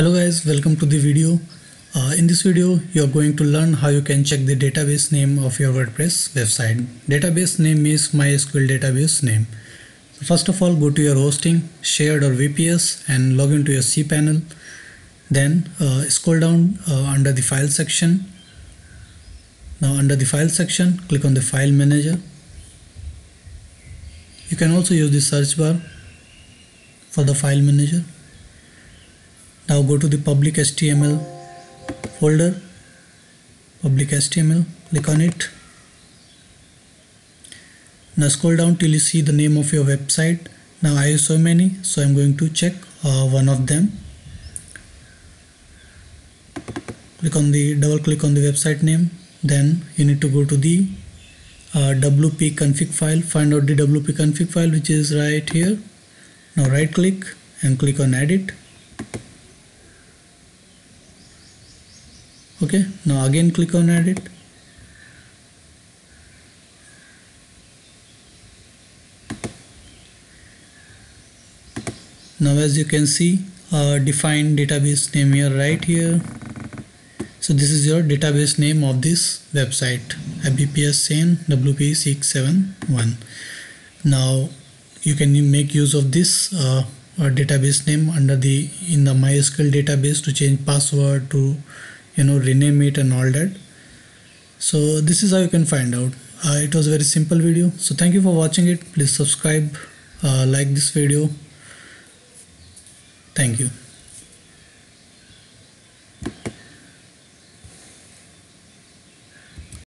hello guys welcome to the video. Uh, in this video you are going to learn how you can check the database name of your WordPress website. Database name is MySQL database name. So first of all go to your hosting shared or VPS and log into your cPanel then uh, scroll down uh, under the file section. Now under the file section click on the file manager. You can also use the search bar for the file manager now go to the public HTML folder. Public HTML click on it. Now scroll down till you see the name of your website. Now I have so many so I'm going to check uh, one of them. Click on the double click on the website name. Then you need to go to the uh, wp config file. Find out the wp config file which is right here. Now right click and click on edit okay now again click on edit. Now as you can see uh, define database name here right here. So this is your database name of this website abpsn wp671 now you can make use of this uh, database name under the in the mysql database to change password to you know rename it and all that. So this is how you can find out. Uh, it was a very simple video. So thank you for watching it. Please subscribe uh, like this video. Thank you